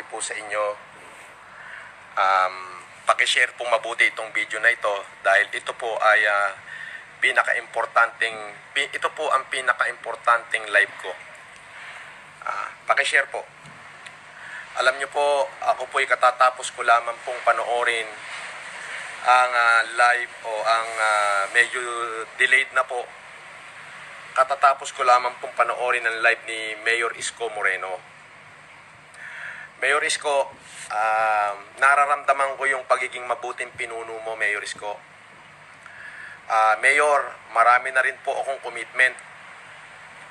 sabi po sa inyo, um, pakishare pong mabuti itong video na ito dahil ito po ay ah, pinaka-importanting, pi- ito po ang pinaka-importanting live ko. Ah, pakishare po. Alam niyo po, ako po ay katatapos ko lamang pong panoorin ang ah, live o ang ah, medyo delayed na po. Katatapos ko lamang pong panoorin ang live ni Mayor Isko Moreno. Mayor Isko, ah, nararamdaman ko yung pagiging mabuting pinuno mo, Mayor Isko. Ah, Mayor, marami na rin po akong commitment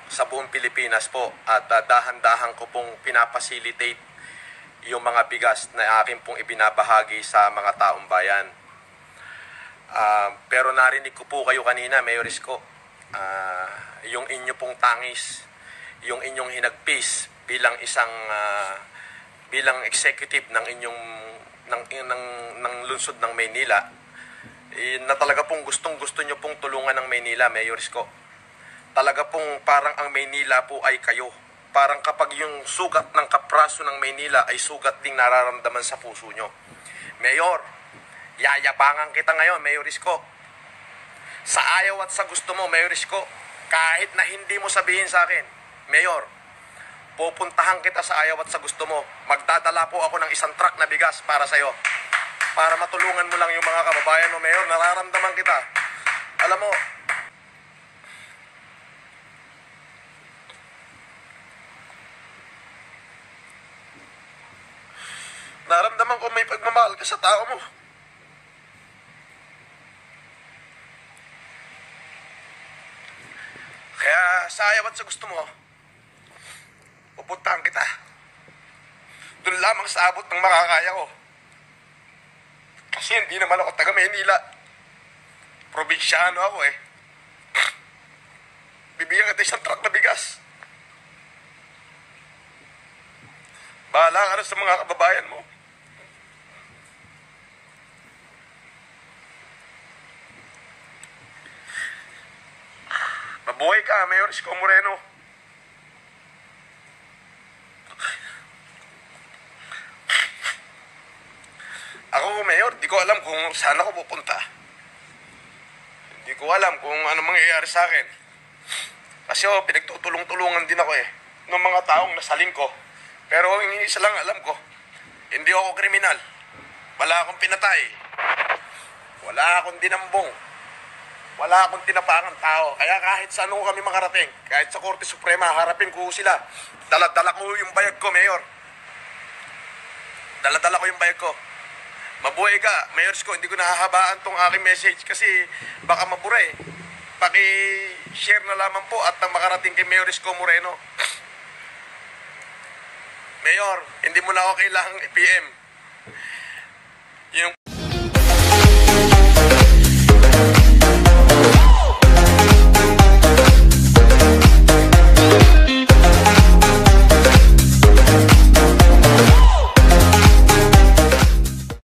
sa buong Pilipinas po at ah, dahan-dahan ko pong pinapacilitate yung mga bigas na akin pong ibinabahagi sa mga taong bayan. Ah, pero narinig ko po kayo kanina, Mayor Isko, ah, yung inyo pong tangis, yung inyong hinagpis bilang isang ah, bilang executive ng inyong ng ng, ng lungsod ng Maynila eh, na talaga pong gustong gusto nyo pong tulungan ng Maynila, Mayor Isko. Talaga pong parang ang Maynila po ay kayo. Parang kapag yung sugat ng kapraso ng Maynila ay sugat ding nararamdaman sa puso nyo. Mayor, yayabangan kita ngayon, Mayor Isko. Sa ayaw at sa gusto mo, Mayor Isko, kahit na hindi mo sabihin sa akin, Mayor, pupuntahan kita sa ayaw at sa gusto mo. Magdadala po ako ng isang truck na bigas para sa'yo. Para matulungan mo lang yung mga kababayan mo, Mayor. Nararamdaman kita. Alam mo, naramdaman ko may pagmamahal ka sa tao mo. Kaya sa ayaw at sa gusto mo, pupuntahan kita. Doon lamang sa abot ng makakaya ko. Kasi hindi naman ako taga Maynila. Probinsyano ako eh. Bibigyan kita isang truck na bigas. Bahala ka sa mga kababayan mo. Mabuhay ka, Mayor Isko Moreno. Ako, Mayor, di ko alam kung saan ako pupunta. Hindi ko alam kung ano mangyayari sa akin. Kasi oh, pinagtutulong-tulungan din ako eh. Ng mga taong nasaling ko. Pero ang isa lang alam ko, hindi ako kriminal. Wala akong pinatay. Wala akong dinambong. Wala akong tinapangan tao. Kaya kahit saan ko kami makarating, kahit sa Korte Suprema, harapin ko sila. Dala-dala ko yung bayag ko, Mayor. Dala-dala ko yung bayag ko. Mabuhay ka, Mayors ko, hindi ko nahahabaan tong aking message kasi baka mabura eh. Paki-share na lamang po at nang makarating kay Mayor Isko Moreno. Mayor, hindi mo na ako kailangang i-PM.